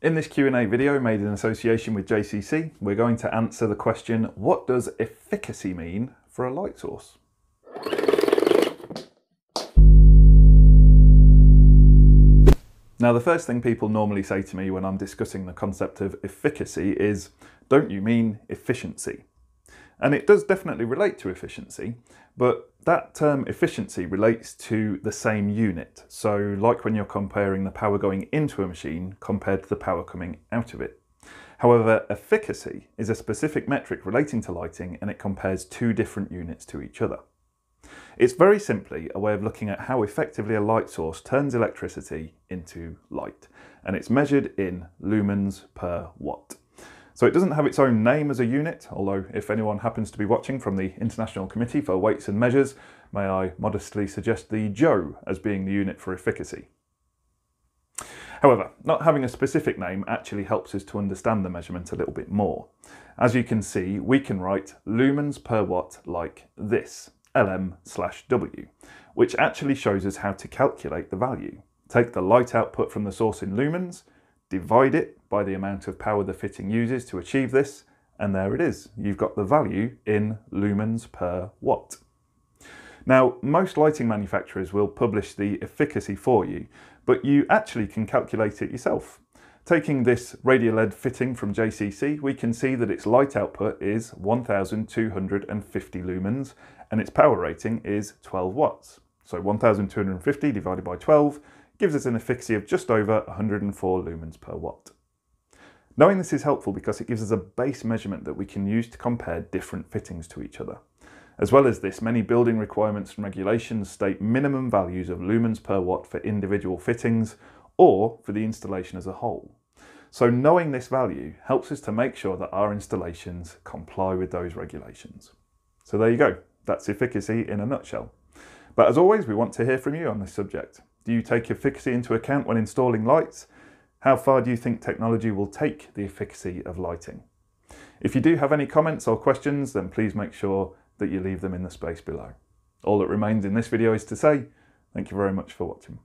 In this Q&A video made in association with JCC, we're going to answer the question, what does efficacy mean for a light source? Now the first thing people normally say to me when I'm discussing the concept of efficacy is, don't you mean efficiency? And it does definitely relate to efficiency, but that term efficiency relates to the same unit. So like when you're comparing the power going into a machine compared to the power coming out of it. However, efficacy is a specific metric relating to lighting and it compares two different units to each other. It's very simply a way of looking at how effectively a light source turns electricity into light, and it's measured in lumens per watt. So it doesn't have its own name as a unit, although if anyone happens to be watching from the International Committee for Weights and Measures, may I modestly suggest the Joule as being the unit for efficacy. However, not having a specific name actually helps us to understand the measurement a little bit more. As you can see, we can write lumens per watt like this, LM slash W, which actually shows us how to calculate the value. Take the light output from the source in lumens, divide it by the amount of power the fitting uses to achieve this, and there it is. You've got the value in lumens per watt. Now, most lighting manufacturers will publish the efficacy for you, but you actually can calculate it yourself. Taking this Radialed fitting from JCC, we can see that its light output is 1250 lumens and its power rating is 12 watts. So 1250 divided by 12 gives us an efficacy of just over 104 lumens per watt. Knowing this is helpful because it gives us a base measurement that we can use to compare different fittings to each other. As well as this, many building requirements and regulations state minimum values of lumens per watt for individual fittings or for the installation as a whole. So knowing this value helps us to make sure that our installations comply with those regulations. So there you go, that's efficacy in a nutshell. But as always, we want to hear from you on this subject. Do you take efficacy into account when installing lights? How far do you think technology will take the efficacy of lighting? If you do have any comments or questions, then please make sure that you leave them in the space below. All that remains in this video is to say thank you very much for watching.